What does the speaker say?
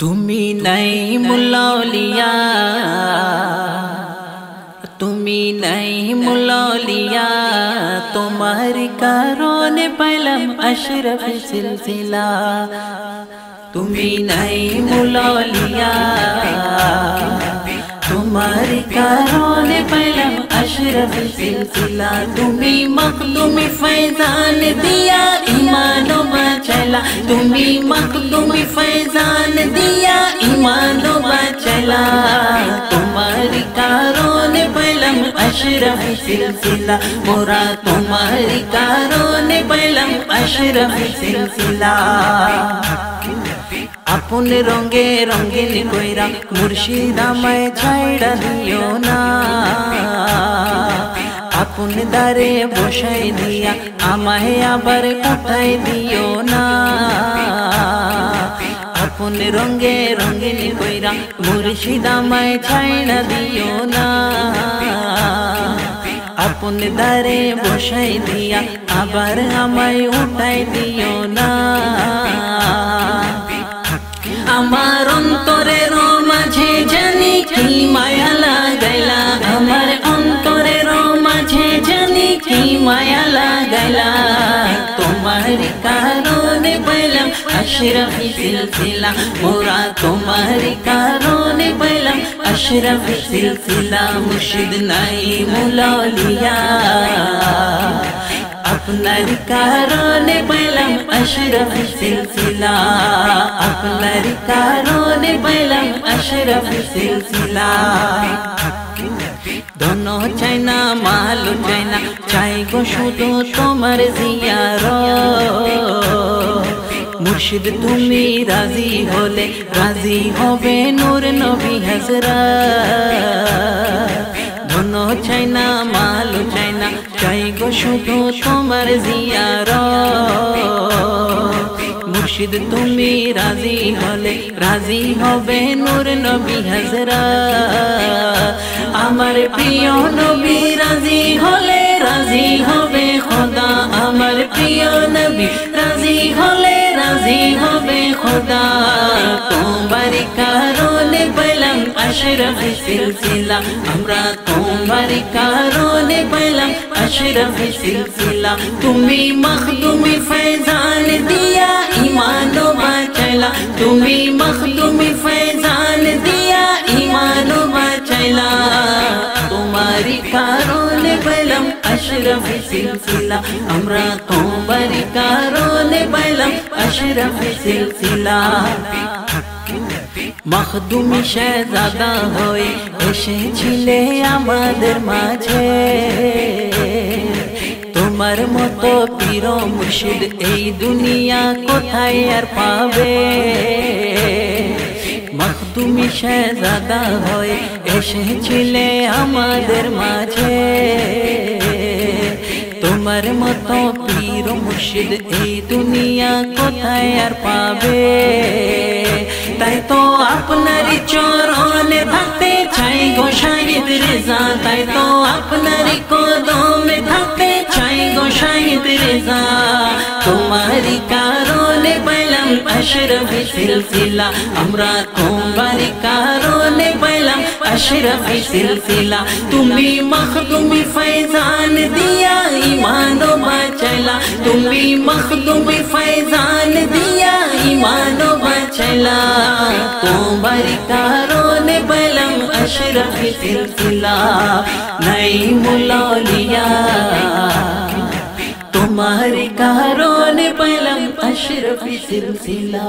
তুমি নাই মুললিয়া তুমি নাই মুললিয়া তোমার কারণে পেলাম আশরফ সিলসিলা তুমি নাই মুললিয়া তোমার কারণে পেলাম আশরফ সিলসিলা তুমি মখদুমি ফৈজান দিয়া ইমানো বাচলা তুমি মখদুমি ফৈজান দিয়া ইমানো বাচলা তোমার কারণে পেলাম আশরফ সিলসিলা মোরা তোমার কারণে পেলাম আশরফ সিলসিলা আপন রঙে রঙিন কইরা মুর্শিদ আমায় ছাইড়া দিও না আপন দারে বসাই দিয়া আমায় আবার উঠাই দিও না আপন রঙে রঙিন কইরা মুর্শিদ আমায় ছাইড়া দিও না। আপন দারে বসাই দিয়া আবার আমায় উঠাই দিও না। আমার অন্তরের মাঝে জানি কি মায়া লাগাইলা। আমার অন্তরের মাঝে জানি কি মায়া লাগাইলা। তোমার কারণে ने बैलम, अशरफी सिलसिला। मोरा तुम्हारी कारों ने बैलम, अशरफी सिलसिला। मुर्शिद नई मुलौलिया। अपना कारो ने बैलम, अशरफ सिलसिला। अपना कारो ने बैलम, अशरफ सिलसिला। ধন চাই না মাল চাই না চাই গো শুধু তোমার জিয়ার মুর্শিদ, তুমি রাজি হলে রাজি হবে নূর নবী হাজরা। ধন চাই না মাল চাই না চাই গো শুধু তোমার জিয়ার মুর্শিদ, তুমি রাজি হলে রাজি হবে নূর নবী হাজরা। আমার প্রিয় নবী রাজি হলে রাজি হবে খোদা আমার প্রিয় নবী রাজি হলে রাজি হবে খোদা তোমার কারণে পেলাম আশরফ সিলসিলা আমরা তোমার কারণে পেলাম আশরফ সিলসিলা তুমি মখদুমি ফৈজান দিয়া ইমানো বাঁচাইলা তুমি মখদুমি ফৈজান আশরফ সিলসিলা, আমরা তোমার কারণে পেলাম আশরফ সিলসিলা। মখদুমি শেজাদা হয়ে এসেছিলে আমাদের মাঝে। তোমার মতো পীর মুর্শিদ এই দুনিয়া কোথায় আর পাবে? মখদুমি শেজাদা হয়ে এসেছিলে আমাদের মাঝে। তোমার মতো পীর মুর্শিদ এই দুনিয়া কোথায় আর পাবে? তাই তো আপনারই চরণে থাকতে চাই গো শাহিদ রেজা। তাই তো আপনারই কদমে থাকতে চাই গো শাহিদ রেজা। তোমারই কারণে পেলাম আশরফ সিলসিলা। আমরা তোমারই কারণে अशरफ सिलसिला, तुम्ही मखदूमी फैजान दिया, ईमानो बचला। तुम्ही मखदूमी फैजान दिया, ईमानो बचला। तो बरकारो ने बलम अशरफ सिलसिला, नई मुलौलिया। तुम्हारे कारों ने बलम अशरफ सिलसिला।